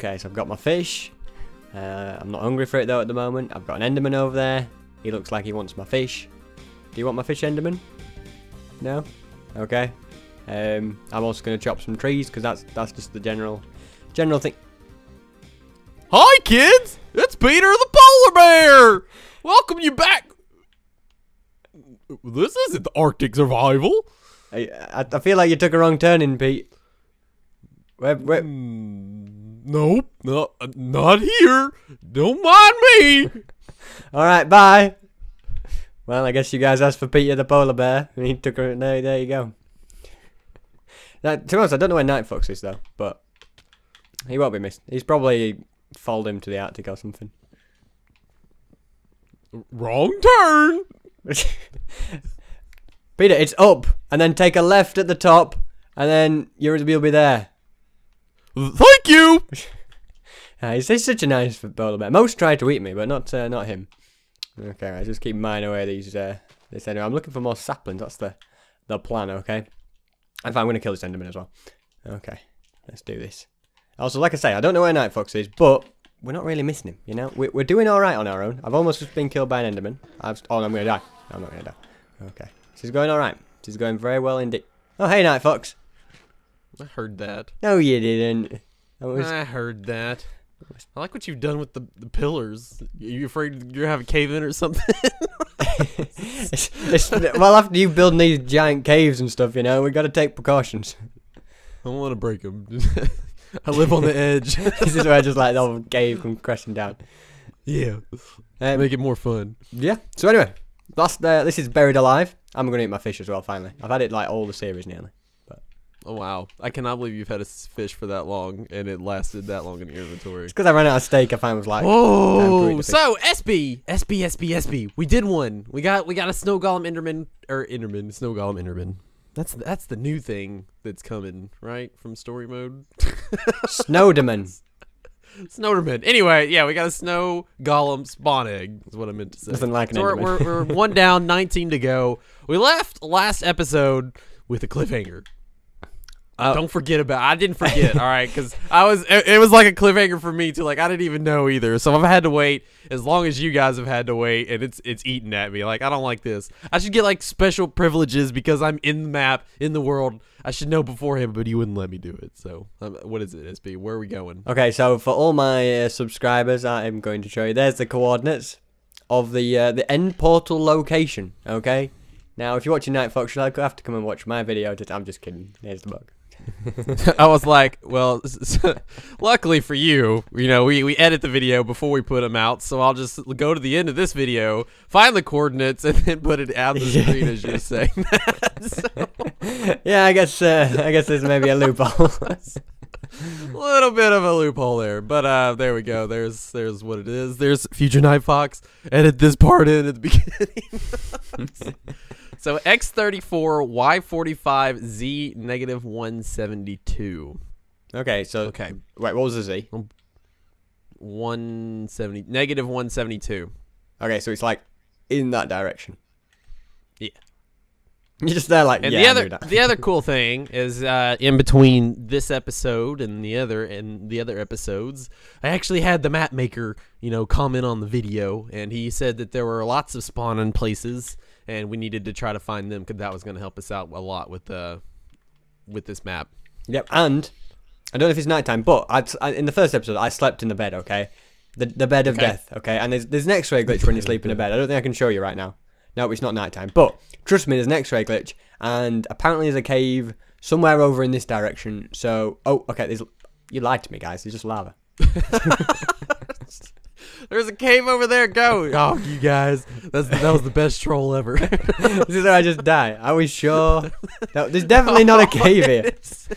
Okay, so I've got my fish. Uh, I'm not hungry for it though at the moment. I've got an Enderman over there. He looks like he wants my fish. Do you want my fish, Enderman? No? Okay. Um, I'm also going to chop some trees because that's that's just the general general thing. Hi, kids! It's Peter the Polar Bear! Welcome you back! This isn't the Arctic Survival. I, I, I feel like you took a wrong turn in, Pete. Where, where, Mm, nope, no, not here. Don't mind me. all right, bye. Well, I guess you guys asked for Peter the polar bear, and he took her. There, there you go. Now, to be honest, I don't know where Nightfoxx is though, but he won't be missed. He's probably followed him to the Arctic or something. Wrong turn. Peter, it's up, and then take a left at the top, and then you'll be there. Thank you. Uh, he's, he's such a nice polar bear. Most try to eat me, but not uh, not him. Okay, right, just keep mine away these uh, this anyway. I'm looking for more saplings. That's the the plan. Okay. In fact, I'm gonna kill this Enderman as well. Okay, let's do this. Also, like I say, I don't know where Nightfoxx is, but we're not really missing him. You know, we're, we're doing all right on our own. I've almost just been killed by an Enderman. I've oh, I'm gonna die. I'm not gonna die. Okay, this is going all right. This is going very well indeed. Oh, hey, Nightfoxx. I heard that. No, you didn't. That was I heard that. I like what you've done with the, the pillars. Are you afraid you're gonna have a cave in or something? it's, it's, well, after you build these giant caves and stuff, you know, we got to take precautions. I don't want to break them. I live on the edge. this is where I just like the whole cave comes crashing down. yeah, Um, make it more fun. yeah. So anyway, that's uh, this is buried alive. I'm gonna eat my fish as well. Finally, I've had it like all the series nearly. Oh wow! I cannot believe you've had a fish for that long and it lasted that long in your inventory. It's because I ran out of steak. I finally was like, Time to eat Oh, so SB, SB, SB, SB. We did one. We got we got a snow golem Enderman or Enderman, snow golem Enderman. That's that's the new thing that's coming, right? From story mode. Snowderman. Snowderman. Anyway, yeah, we got a snow golem spawn egg. Is what I meant to say. Nothing like an So we're, we're, we're one down, 19 to go. We left last episode with a cliffhanger. Oh. Don't forget about. I didn't forget. all right, because I was. It, it was like a cliffhanger for me too. Like I didn't even know either. So I've had to wait as long as you guys have had to wait, and it's it's eating at me. Like I don't like this. I should get like special privileges because I'm in the map in the world. I should know beforehand, but you wouldn't let me do it. So um, what is it, SB? Where are we going? Okay, so for all my uh, subscribers, I am going to show you. There's the coordinates of the uh, the end portal location. Okay. Now, if you're watching Nightfoxx, you'll have to come and watch my video. I'm just kidding. There's the bug. I was like, well, luckily for you, you know, we, we edit the video before we put them out, so I'll just go to the end of this video, find the coordinates, and then put it out the screen as you're saying that. So, yeah, I guess uh, I guess there's maybe a loophole. a little bit of a loophole there, but uh, there we go. There's there's what it is. There's future Nightfoxx. Edit this part in at the beginning. So X34 Y45 Z negative 172. okay, so Okay. wait, what was the Z? 170 negative 172 Okay, so it's like in that direction. Yeah. You're just there, like and yeah. the other the other cool thing is uh, in between this episode and the other and the other episodes i actually had the map maker you know comment on the video and he said that there were lots of spawning places and we needed to try to find them because that was going to help us out a lot with uh with this map Yep, and I don't know if it's nighttime, but I'd, I, in the first episode, I slept in the bed. Okay, the the bed of Okay. death. Okay, and there's there's an X-ray glitch when you sleep in a bed. I don't think I can show you right now. No, it's not nighttime, but trust me, there's an X-ray glitch, and apparently there's a cave somewhere over in this direction. So, oh, okay, there's you lied to me, guys. There's just lava. there's a cave over there go oh you guys that's that was the best troll ever this is where I just die. Are we sure? No, there's definitely not a oh, cave here. it's,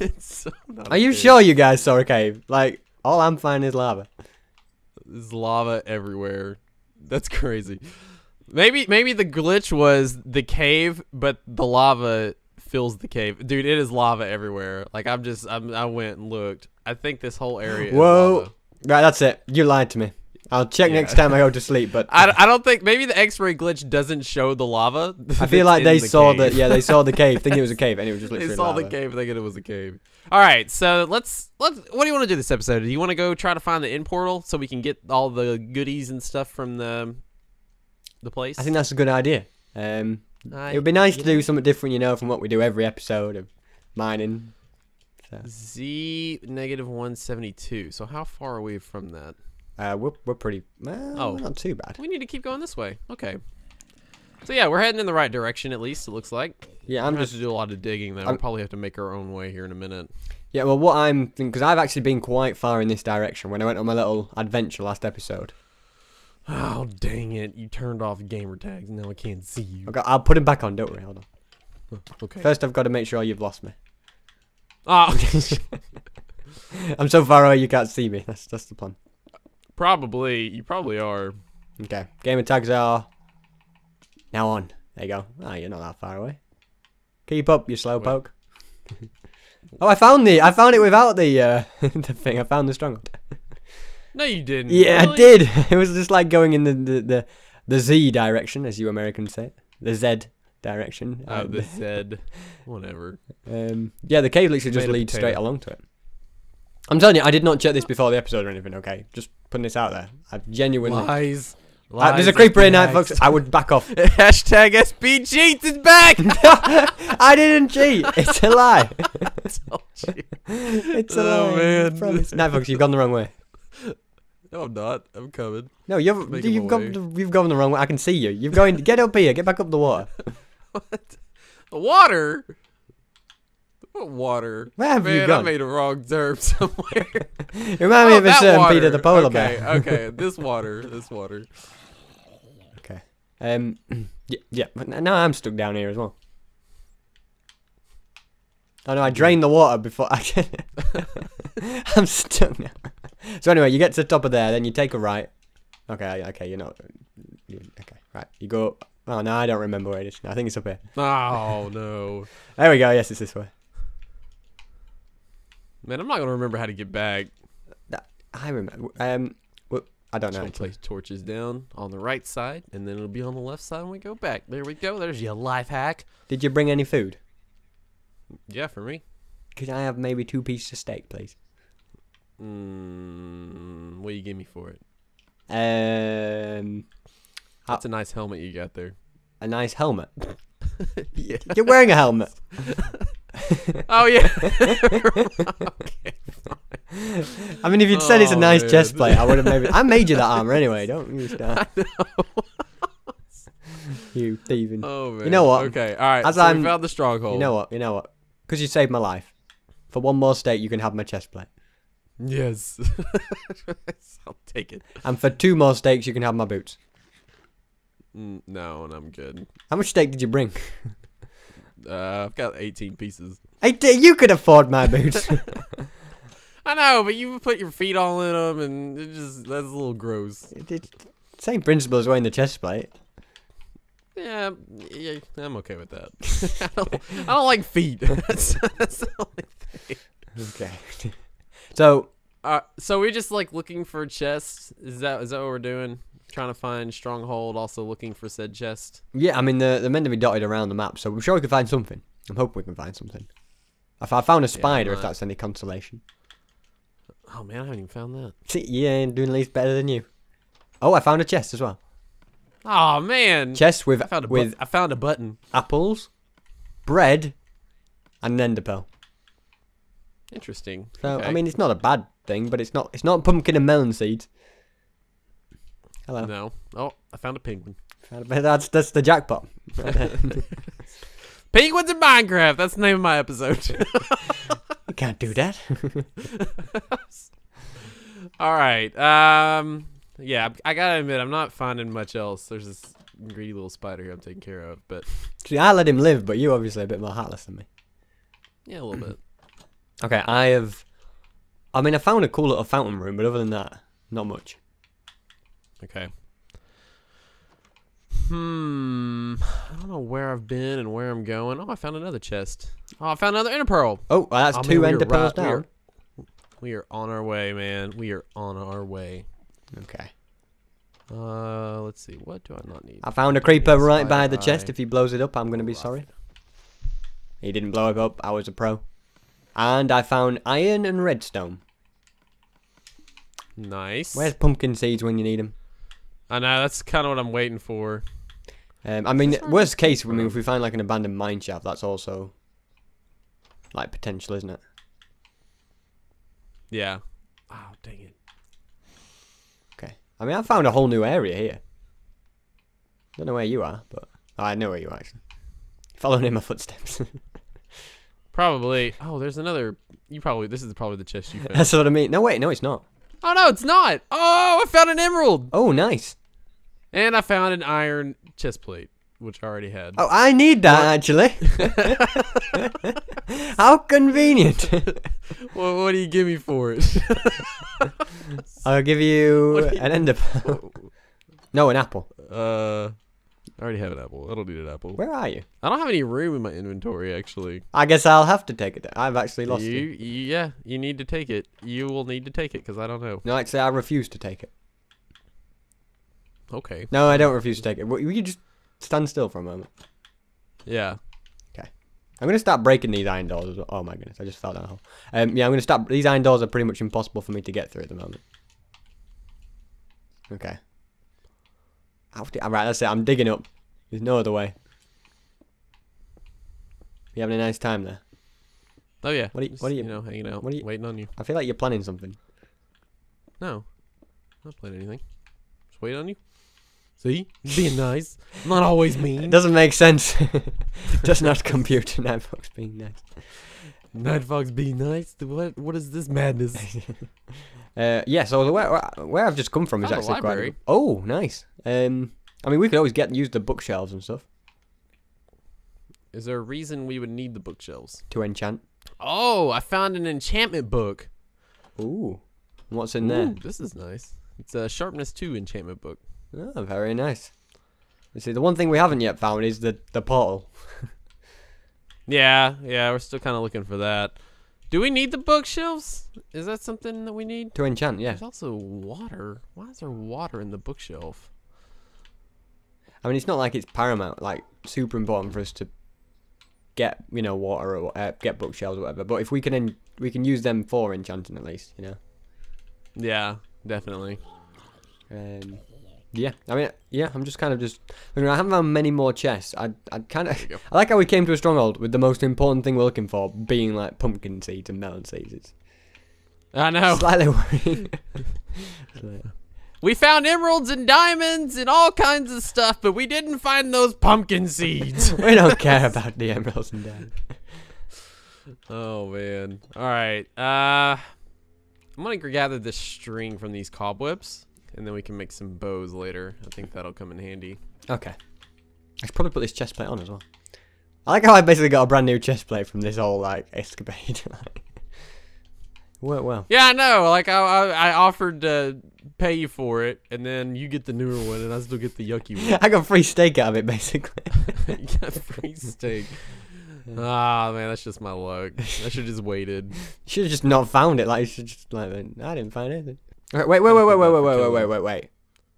it's so not Are you cave. sure you guys saw a cave? Like, all I'm finding is lava. There's lava everywhere. That's crazy. Maybe maybe the glitch was the cave, but the lava fills the cave. Dude, it is lava everywhere. Like I'm just I'm, I went and looked. I think this whole area. Is Whoa. Right, that's it. You lied to me. I'll check Yeah. next time I go to sleep, but I, I don't think maybe the X-ray glitch doesn't show the lava. I feel like they the saw the yeah they saw the cave, thinking it was a cave, and it was just they saw lava. the cave thinking it was a cave. All right, so let's let's. What do you want to do this episode? Do you want to go try to find the end portal so we can get all the goodies and stuff from the the place? I think that's a good idea. Um, I- it would be nice to do something different, you know, from what we do every episode of mining. Z negative one seventy two. So how far are we from that? Uh, we're we're pretty. Well, Oh. not too bad. We need to keep going this way. Okay. So yeah, we're heading in the right direction at least. It looks like. Yeah, I'm just to do a lot of digging though. I'm- We'll probably have to make our own way here in a minute. Yeah, well, what I'm thinking, because I've actually been quite far in this direction when I went on my little adventure last episode. Oh dang it! You turned off gamer tags. Now I can't see you. Okay, I'll put him back on, don't worry, hold on. Okay. First, I've got to make sure you've lost me. Ah, I'm so far away you can't see me. That's that's the plan. probably. You probably are. Okay, gamer tags are now on. There you go. Ah, you're not that far away. Keep up, you slowpoke. oh, I found the. I found it without the uh, the thing. I found the stronghold. No, you didn't. Yeah, I did. It was just like going in the the, the, the Z direction, as you Americans say. The Z direction. Oh, Uh, the Zed. Whatever. Um, yeah, the cave literally just leads straight along to it. I'm telling you, I did not check this before the episode or anything. Okay, just putting this out there. I genuinely. Lies. Uh, there's a creeper in night, SB folks. I would back off. Hashtag SB cheats is back. I didn't cheat. It's a lie. Told you. It's a Oh, lie. man. Promise. Night, folks, you've gone the wrong way. No, I'm not. I'm coming. No, you've Make you've gone the, you've gone the wrong way. I can see you. You've going. Get up here. Get back up the water. What? The water? What water? Where have Man, you I made a wrong term somewhere. Remind me Oh, of a certain water. Peter the polar okay, bear. okay, this water. This water. Okay. Um. Yeah. Yeah. But now I'm stuck down here as well. Oh no! I drained the water before I can. I'm stuck now. So anyway, you get to the top of there, then you take a right. Okay. Okay. You're not. You, okay. Right. You go. Oh no! I don't remember where it is. I think it's up here. Oh no. There we go. Yes, it's this way. Man, I'm not gonna remember how to get back. I remember. Um. wh- I don't Just know. place torches down on the right side, and then it'll be on the left side when we go back. There we go. There's your life hack. Did you bring any food? Yeah, for me. Could I have maybe two pieces of steak, please? Mm, what do you give me for it? Um. Uh, That's a nice helmet you got there. A nice helmet. yeah. You're wearing a helmet. Oh yeah. okay. I mean, if you'd said it's a Oh, nice man. chest plate, I would have maybe. I made you that armor anyway. Don't you start. you thieving. Oh man. know what? Okay. All right. As so I'm- we found the stronghold. You know what? You know what? Because you saved my life. For one more steak, you can have my chest plate. Yes. I'll take it. And for two more stakes, you can have my boots. Mm, no, and I'm good. How much steak did you bring? Uh, I've got 18 pieces. Hey, d- you could afford my boots. I know, but you put your feet all in them, and it just that's a little gross. It's Same principle as wearing the chest plate. Yeah, yeah I'm okay with that. I, don't, I don't like feet. that's, that's the only thing. Okay. so, Uh, so we're just like looking for chests. Is that is that what we're doing? Trying to find stronghold. Also looking for said chest. yeah, I mean, they're, they're meant to be dotted around the map, so I'm sure we can find something. I'm hoping we can find something. I found a spider, if that's any consolation. Oh man, I haven't even found that. See, yeah, doing at least better than you. Oh, I found a chest as well. Oh man, Chest with I found a with I found a button. apples, bread, and an ender pearl. Interesting. So Okay. I mean, it's not a bad thing, but it's not it's not pumpkin and melon seeds. Hello. no. Oh, I found a penguin. That's that's the jackpot. Penguins in Minecraft. That's the name of my episode. you can't do that. All right. Um. Yeah, I gotta admit, I'm not finding much else. There's this greedy little spider here I'm taking care of, but See, I let him live, but you obviously a bit more heartless than me. yeah, a little bit. Okay, I have. I mean, I found a cool little fountain room, but other than that, not much. Okay. Hmm. I don't know where I've been and where I'm going. Oh, I found another chest. Oh, I found another ender pearl. Oh, well, that's Oh, man, two we ender pearls right- we are- We are on our way, man. We are on our way. Okay. Uh, let's see. What do I not need? I found a creeper Yes, right by I- the chest. If he blows it up, I'm gonna be sorry. He didn't blow it up. I was a pro. And I found iron and redstone. Nice. Where's pumpkin seeds when you need them? I know that's kind of what I'm waiting for. Um, I mean, worst case, I mean, if we find like an abandoned mine shaft, that's also like potential, isn't it? Yeah. Oh dang it. Okay. I mean, I found a whole new area here. Don't know where you are, but oh, I know where you are actually. Following in my footsteps. Probably. Oh, there's another. You probably. This is probably the chest you found. That's what I mean. No, wait, no, it's not. oh no, it's not. Oh, I found an emerald, Oh, nice. And I found an iron chest plate, which I already had. Oh, I need that actually. How convenient. Well, what do you give me for it? I'll give you you- an ender pearl. No, an apple. uh, I already have an apple. I don't need an apple. Where are you? I don't have any room in my inventory actually. I guess I'll have to take it. I've actually lost you, it. you- yeah, you need to take it. You will need to take it because I don't know. No, actually, I refuse to take it. Okay. No, I don't refuse to take it. Will you just stand still for a moment? Yeah. Okay. I'm gonna start breaking these iron doors. well. Oh my goodness, I just fell down a hole. Um, yeah, I'm gonna start. These iron doors are pretty much impossible for me to get through at the moment. Okay. Alright, that's it. I'm digging up. There's no other way. You having a nice time there? Oh yeah. What are you- Just, what do you- you know hanging out, what are you- waiting on you. I feel like you're planning something. No, I'm not planning anything. Waiting on you. See, being nice. Not always It mean. doesn't make sense. Does not compute to Nightfoxx being nice. Nightfoxx being nice. What? What is this madness? Uh, yeah, so the- where, where- I've just come from is a actually quite. Oh, nice. Um, I mean, we could always get use the bookshelves and stuff Is there a reason we would need the bookshelves? to enchant. Oh, I found an enchantment book. Ooh, what's in there? This is nice. It's a sharpness two enchantment book. Oh, very nice. You see, the one thing we haven't yet found is the the portal. Yeah, yeah, we're still kind of looking for that. Do we need the bookshelves? Is that something that we need? To enchant, yeah. There's also water. Why is there water in the bookshelf? I mean, it's not like it's paramount, like super important for us to get, you know, water or uh, get bookshelves or whatever. But if we can, we can use them for enchanting at least, you know. Yeah, definitely. Um, yeah, I mean, yeah, I'm just kind of just. I, mean, I haven't found many more chests. I, I kind of. There you go. I like how we came to a stronghold with the most important thing we're looking for being like pumpkin seeds and melon seeds. It's I know. slightly worrying. We found emeralds and diamonds and all kinds of stuff, but we didn't find those pumpkin seeds. we don't care about the emeralds and diamonds. oh man. All right. Uh I'm to gather this string from these cobwebs and then we can make some bows later. I think that'll come in handy. Okay. I should probably put this chest plate on as well. I like how I basically got a brand new chest plate from this whole like escapade. Worked well. Yeah, I know. Like I I, I offered to pay you for it and then you get the newer one and I still get the yucky one. I got free steak out of it basically. you got free steak. Ah, man, that's just my luck. I should just waited. should have just not found it. Like you should just like I didn't find anything. Okay, wait, wait, wait, wait, wait, wait, wait, wait, wait, wait, wait.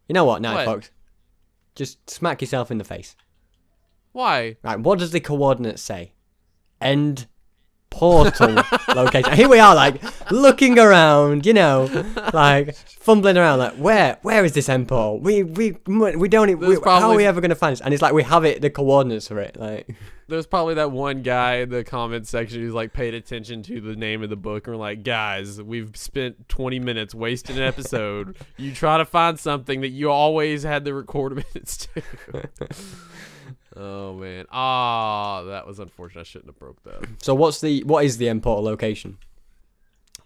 You know what, Night What? Fox? Just smack yourself in the face. Why? Right, what does the coordinates say? End portal location. Here we are, like looking around, you know, like fumbling around, like where, where is this end portal? We, we, we don't. We, how are we ever gonna find this? And it's like we have it, the coordinates for it. Like, There's probably that one guy in the comment section who's like paid attention to the name of the book and we're like, guys, we've spent 20 minutes wasting an episode. you try to find something that you always had the record minutes to. oh man, ah, that was unfortunate. I shouldn't have broke that. so what's the, what is the end portal location?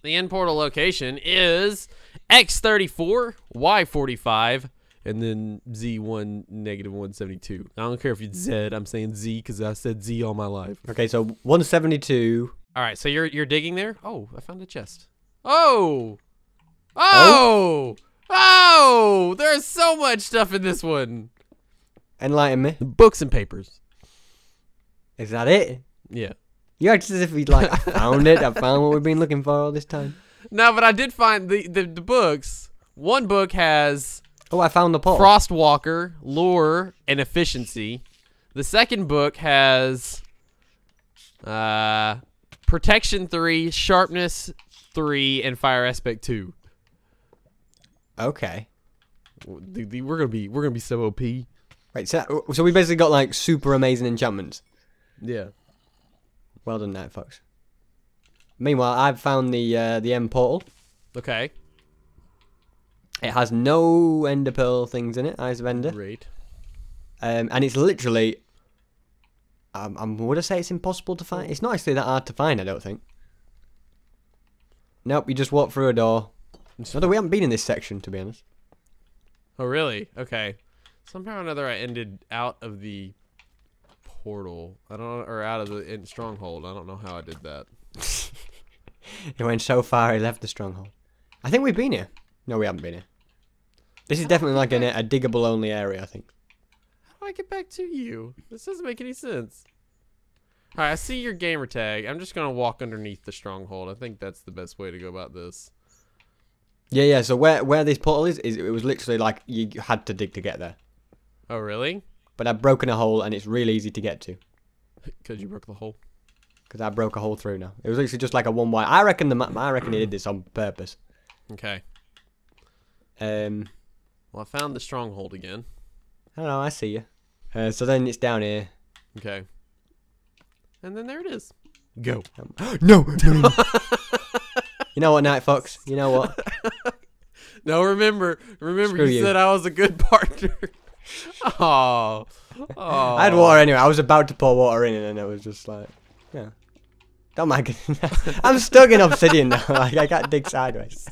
The end portal location is X34, Y45, and then Z1 negative 172. I don't care if it's Z. I'm saying Z because I said Z all my life. Okay, so 172. All right, so you're you're digging there. Oh, I found a chest. Oh, oh, oh! There's so much stuff in this one. Enlighten me. Books and papers. Is that it? Yeah. You act as if he's like, I found it. I found what we've been looking for all this time. No, but I did find the the, the books. One book has Oh, I found the portal. Frostwalker, Lure, and efficiency. The second book has uh protection three, sharpness three, and fire aspect two. Okay. Dude, dude, we're gonna be we're gonna be so OP. Right, so so we basically got like super amazing enchantments. Yeah. Well done, Nightfoxx. Meanwhile, I've found the uh, the end portal. Okay. It has no Ender Pearl things in it, Eyes of Ender, Great. um, and it's literally. Um, um, would I say it's impossible to find? It's not actually that hard to find, I don't think. Nope, you just walk through a door. Although we haven't been in this section, to be honest. Oh really? Okay. Somehow or another, I ended out of the portal. I don't know, or out of the in stronghold. I don't know how I did that. He went so far, he left the stronghold. I think we've been here. No, we haven't been here. This is definitely like an, a diggable only area, I think. How do I get back to you? This doesn't make any sense. All right, I see your gamer tag. I'm just gonna walk underneath the stronghold. I think that's the best way to go about this. Yeah, yeah. So where where this portal is, is it was literally like you had to dig to get there. Oh really? But I've broken a hole and it's really easy to get to Because you broke the hole. because I broke a hole through now. It was literally just like a one wide. I reckon the ma- I reckon he did this on purpose. Okay. Um, Well, I found the stronghold again. I don't know. I see you. Uh, so then it's down here. Okay. And then there it is. Go. no, no. you know what, Nightfoxx? You know what? No, remember, remember, Screw you, you. said I was a good partner. Oh, oh. I had water anyway. I was about to pour water in, and then it was just like, yeah. Don't mind. I'm stuck in obsidian now. Like I can't dig sideways.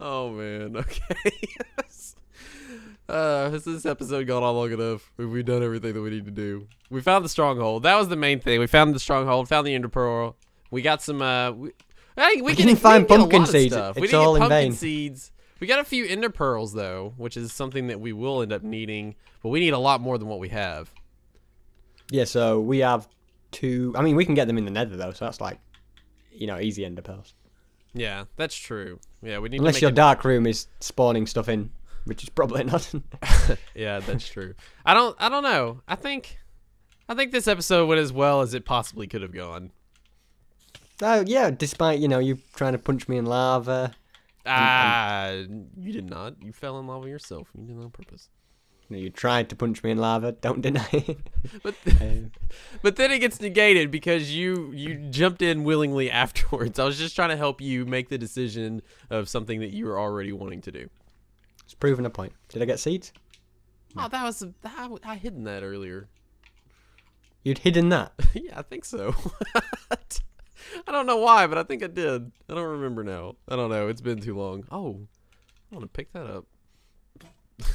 Oh man. Okay. uh, has this episode gone on long enough? We've we done everything that we need to do? We found the stronghold. That was the main thing. We found the stronghold. Found the ender pearl. We got some. Uh, we, hey, we, We can didn't find we can get a pumpkin seeds. Stuff. we It's didn't all get in vain. seeds. We got a few ender pearls though, which is something that we will end up needing. But we need a lot more than what we have. Yeah. So we have two. I mean, we can get them in the Nether though, so that's like, you know, easy ender pearls. Yeah, that's true. Yeah, we need Unless to make your it- dark room is spawning stuff in, which is probably not. yeah, that's true. I don't. I don't know. I think. I think this episode went as well as it possibly could have gone. oh yeah. Despite you know you trying to punch me in lava, Ah, you did not. You fell in love with yourself. You did it on purpose. No, you tried to punch me in lava. Don't deny it. But Um, but then it gets negated because you you jumped in willingly afterwards. I was just trying to help you make the decision of something that you were already wanting to do. it's proven a point. Did I get seeds? Oh, that was I, I hidden that earlier. You'd hidden that. yeah, I think so. I don't know why, but I think I did. I don't remember now. I don't know. It's been too long. Oh, I want to pick that up.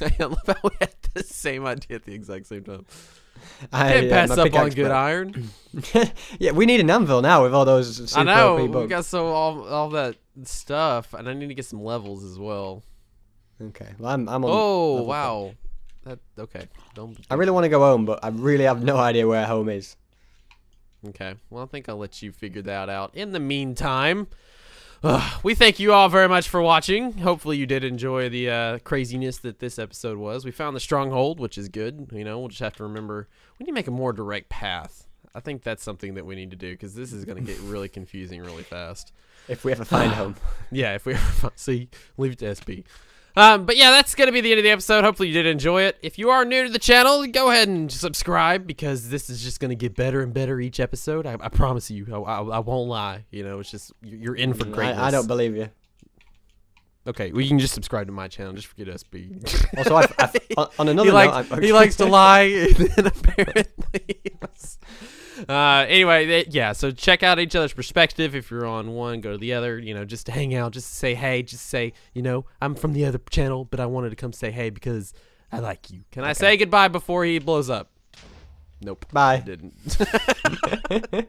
I love how we had the same idea at the exact same time. I, Can't uh, pass my up on good iron. yeah, we need an anvil now with all those I know. We got so all all that stuff, and I need to get some levels as well. Okay, well, I'm, I'm on. Oh wow. That okay. Don't. I really want to go home, but I really have no idea where home is. Okay. Well, I think I'll let you figure that out. In the meantime, uh, we thank you all very much for watching. Hopefully, you did enjoy the uh, craziness that this episode was. We found the stronghold, which is good. You know, we'll just have to remember we need to make a more direct path. I think that's something that we need to do because this is going to get really confusing really fast. If we ever find home. Yeah, if we ever find, see, leave it to SB. Um, but yeah, that's gonna be the end of the episode. Hopefully you did enjoy it. If you are new to the channel, go ahead and subscribe because this is just gonna get better and better each episode. I, I promise you. I, I, I won't lie. You know, it's just you're in for greatness. I, I don't believe you. Okay, well you can just subscribe to my channel. Just forget SB. Also, I, I, on, on another he note, likes I- he likes to lie. And then apparently, uh, anyway, they, yeah. So check out each other's perspective. If you're on one, go to the other. You know, just to hang out, just to say hey, just say you know I'm from the other channel, but I wanted to come say hey because I like you. Can I say goodbye before he blows up? Nope. Bye. Didn't.